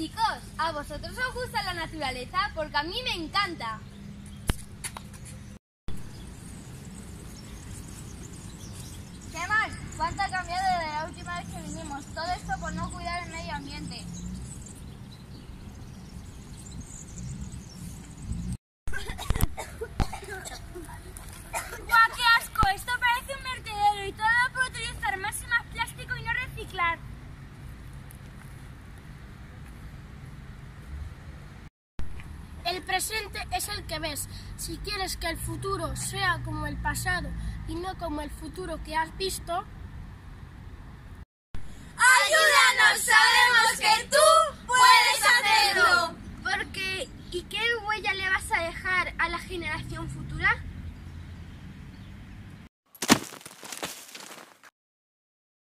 Chicos, ¿a vosotros os gusta la naturaleza? Porque a mí me encanta. El presente es el que ves. Si quieres que el futuro sea como el pasado y no como el futuro que has visto, ¡Ayúdanos! ¡Sabemos que tú puedes hacerlo! Porque, ¿y qué huella le vas a dejar a la generación futura?